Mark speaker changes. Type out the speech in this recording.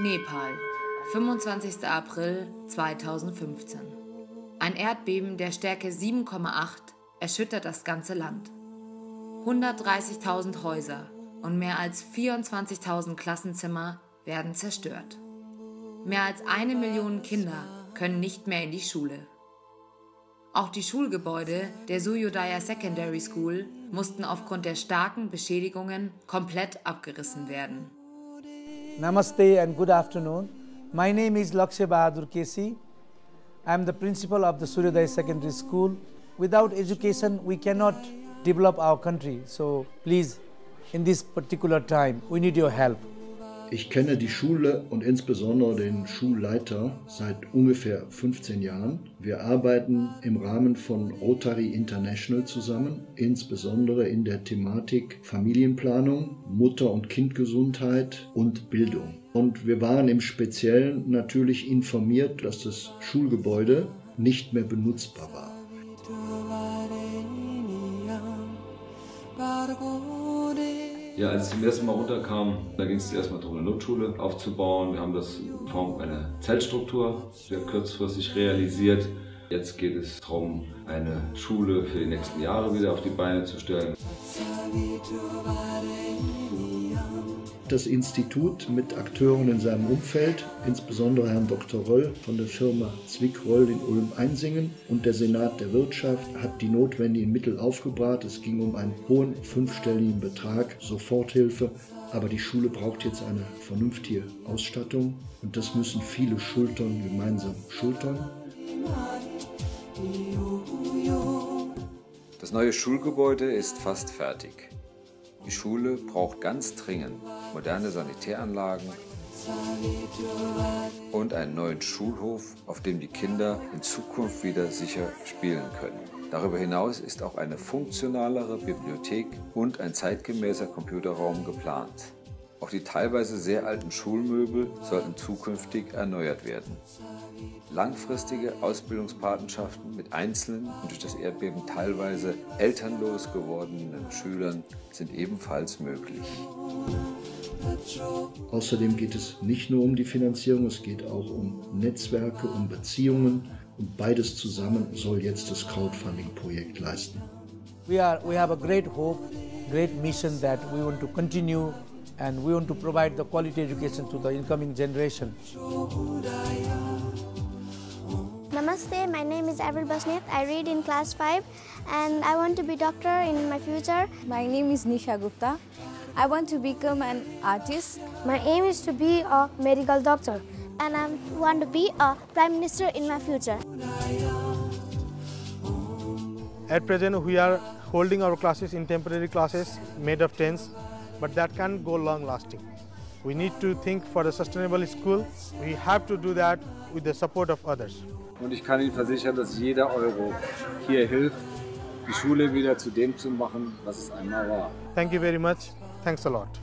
Speaker 1: Nepal, 25. April 2015. Ein Erdbeben der Stärke 7,8 erschüttert das ganze Land. 130.000 Häuser und mehr als 24.000 Klassenzimmer werden zerstört. Mehr als eine Million Kinder können nicht mehr in die Schule. Auch die Schulgebäude der Suyodaya Secondary School mussten aufgrund der starken Beschädigungen komplett abgerissen werden.
Speaker 2: Namaste and good afternoon. My name is Lakshya Bahadur Kesi. I am the principal of the Suryodaya Secondary School. Without education, we cannot develop our country. So please, in this particular time, we need your help.
Speaker 3: Ich kenne die Schule und insbesondere den Schulleiter seit ungefähr 15 Jahren. Wir arbeiten im Rahmen von Rotary International zusammen, insbesondere in der Thematik Familienplanung, Mutter- und Kindgesundheit und Bildung. Und wir waren im Speziellen natürlich informiert, dass das Schulgebäude nicht mehr benutzbar war.
Speaker 4: Ja, als ich zum ersten Mal runterkam, da ging es erstmal darum, eine Notschule aufzubauen. Wir haben das in Form einer Zeltstruktur sehr kurzfristig realisiert. Jetzt geht es darum, eine Schule für die nächsten Jahre wieder auf die Beine zu stellen.
Speaker 3: Das Institut mit Akteuren in seinem Umfeld, insbesondere Herrn Dr. Röll von der Firma Zwick-Röll in Ulm-Einsingen und der Senat der Wirtschaft hat die notwendigen Mittel aufgebracht. Es ging um einen hohen fünfstelligen Betrag, Soforthilfe. Aber die Schule braucht jetzt eine vernünftige Ausstattung und das müssen viele Schultern gemeinsam schultern.
Speaker 5: Das neue Schulgebäude ist fast fertig. Die Schule braucht ganz dringend moderne Sanitäranlagen und einen neuen Schulhof, auf dem die Kinder in Zukunft wieder sicher spielen können. Darüber hinaus ist auch eine funktionalere Bibliothek und ein zeitgemäßer Computerraum geplant. Auch die teilweise sehr alten Schulmöbel sollten zukünftig erneuert werden. Langfristige Ausbildungspatenschaften mit einzelnen und durch das Erdbeben teilweise elternlos gewordenen Schülern sind ebenfalls möglich.
Speaker 3: Außerdem geht es nicht nur um die Finanzierung, es geht auch um Netzwerke, um Beziehungen und beides zusammen soll jetzt das Crowdfunding-Projekt leisten.
Speaker 2: We, are, we have a great hope, great mission that we want to continue and we want to provide the quality education to the incoming generation.
Speaker 6: Namaste, my name is Avril Basnet. I read in class 5 and I want to be doctor in my future.
Speaker 7: My name is Nisha Gupta. I want to become an artist.
Speaker 6: My aim is to be a medical doctor and I want to be a prime minister in my future.
Speaker 8: At present, we are holding our classes in temporary classes made of tents, but that can't go long lasting. We need to think for a sustainable school. We have to do that with the support of others.
Speaker 9: Und ich kann Ihnen versichern, dass jeder Euro hier hilft, die Schule wieder zu dem zu machen, was es einmal war.
Speaker 8: Thank you very much. Thanks a lot.